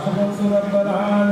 ربنا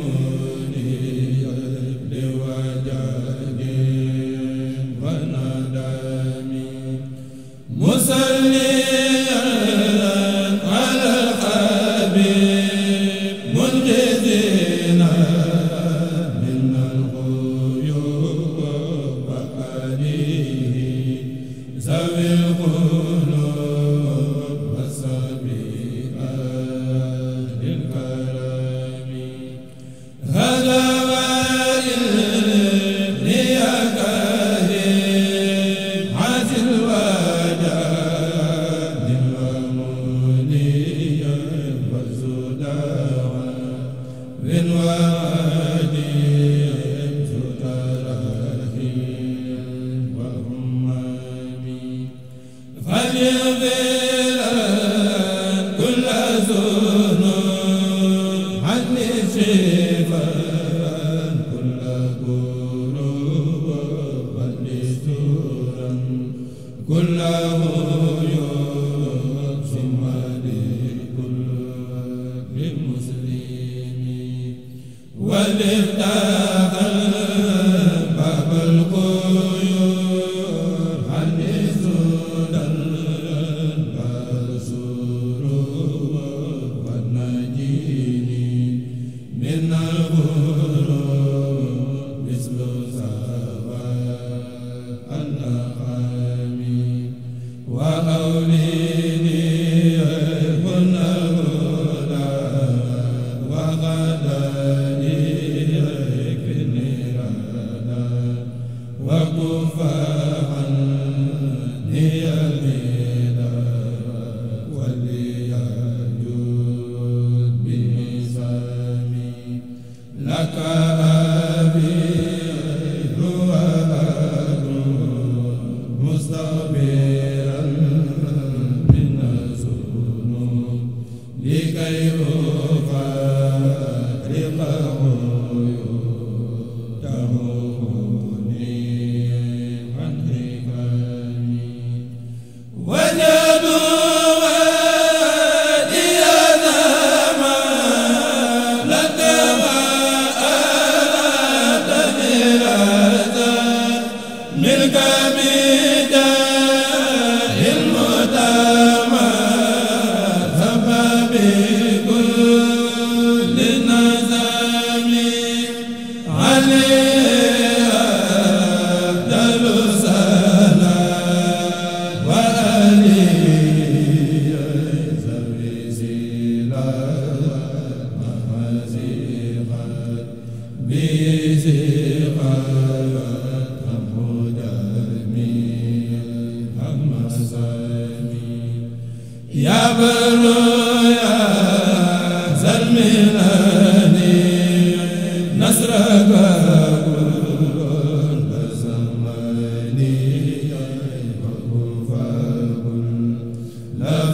Senhor.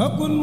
awadu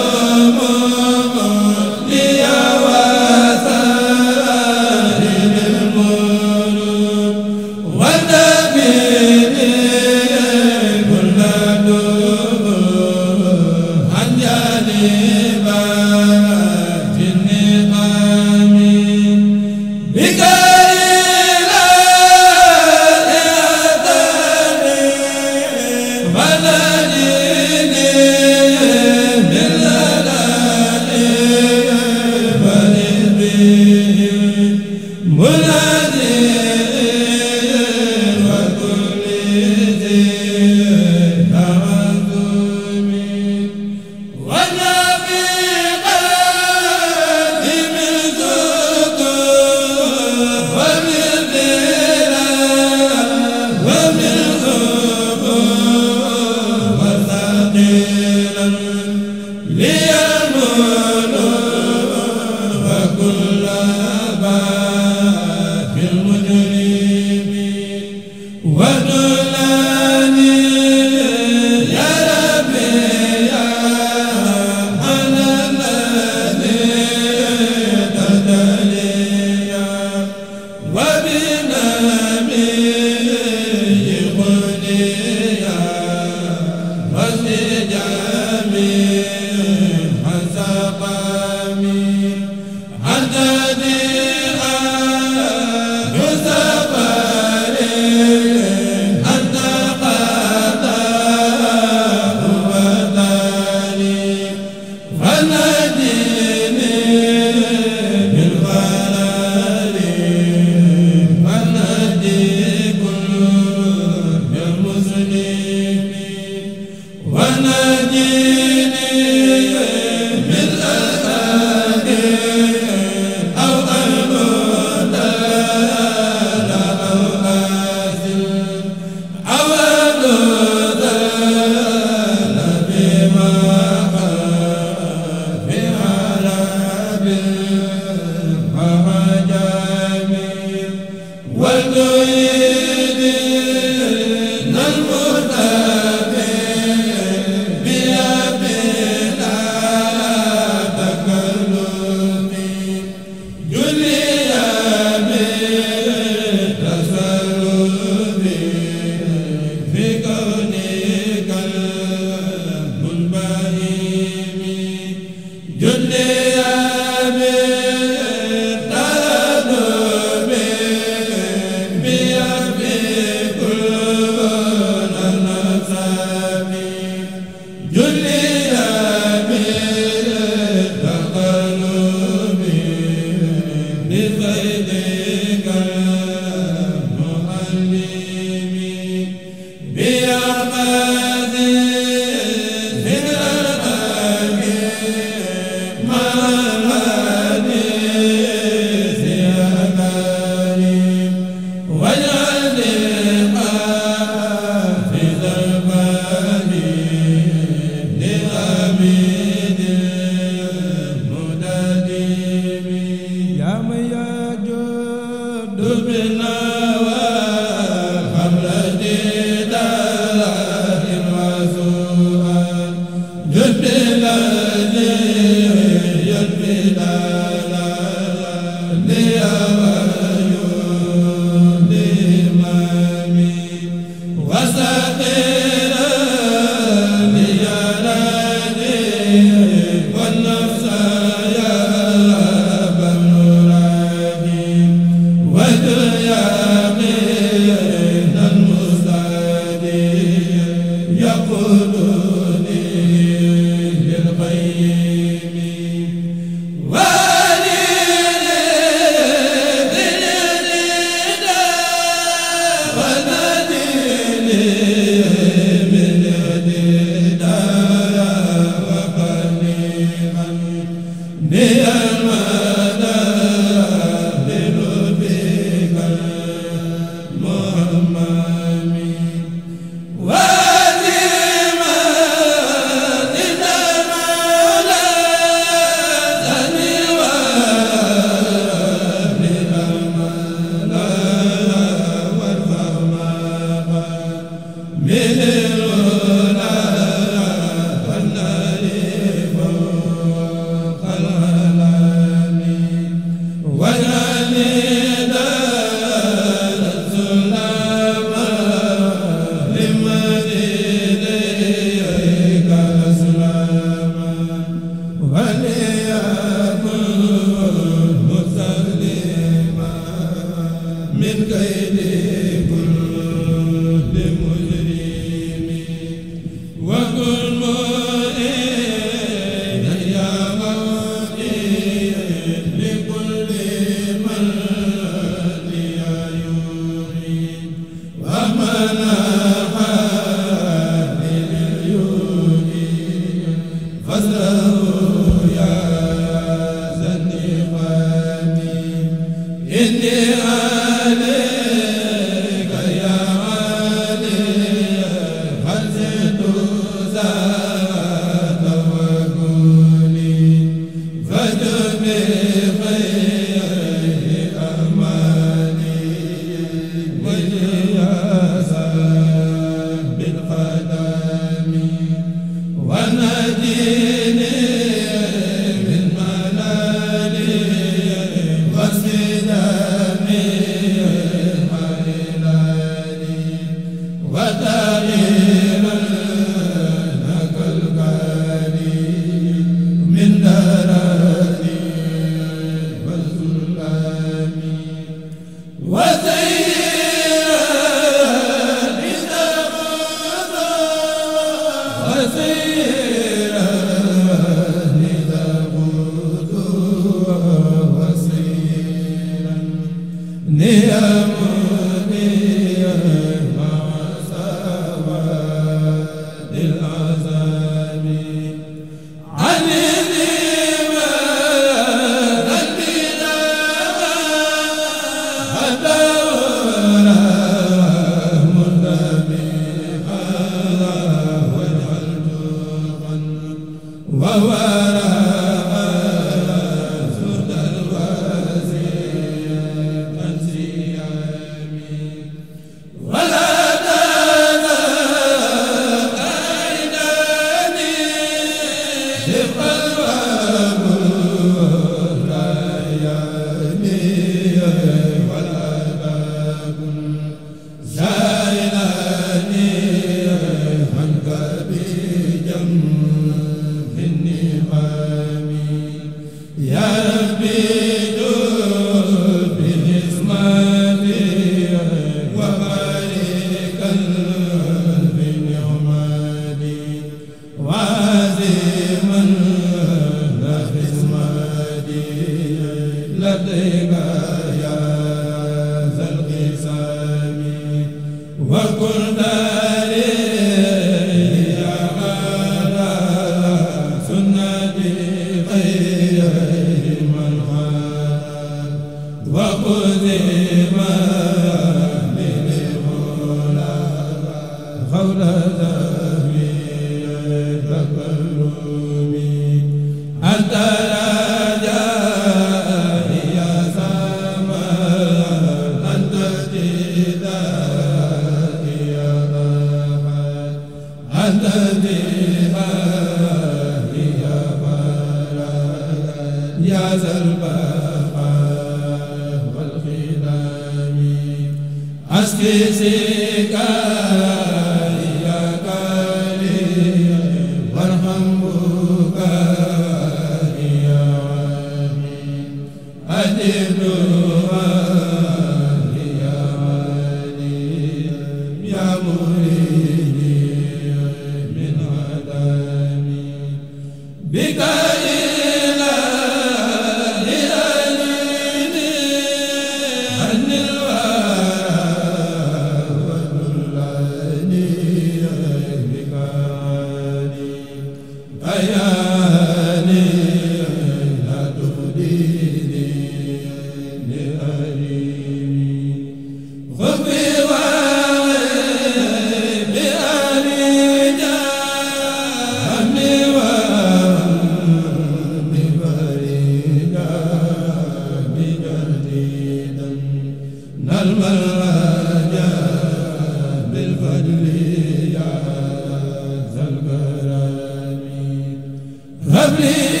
Lovely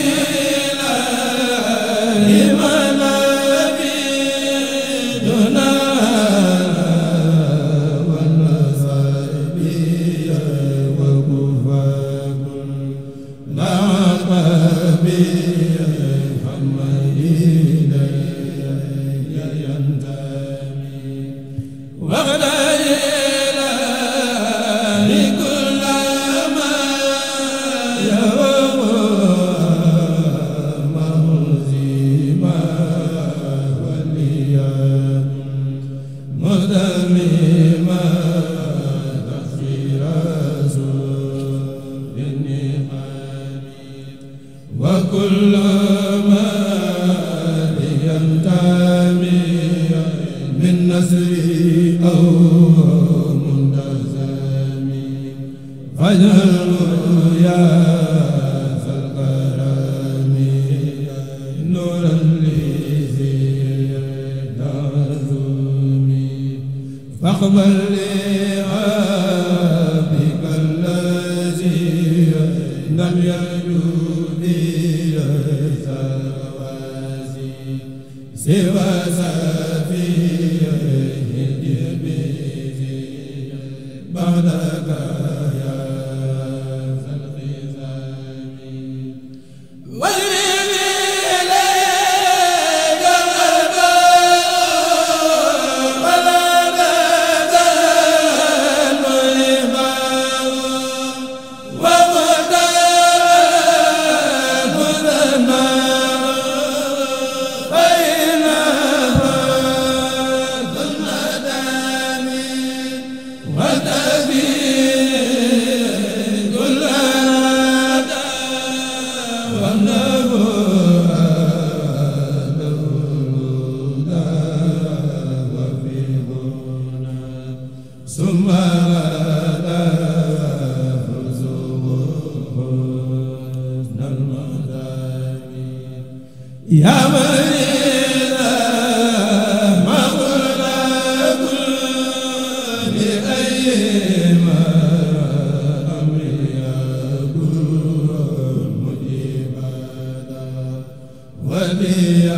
man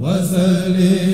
وسلم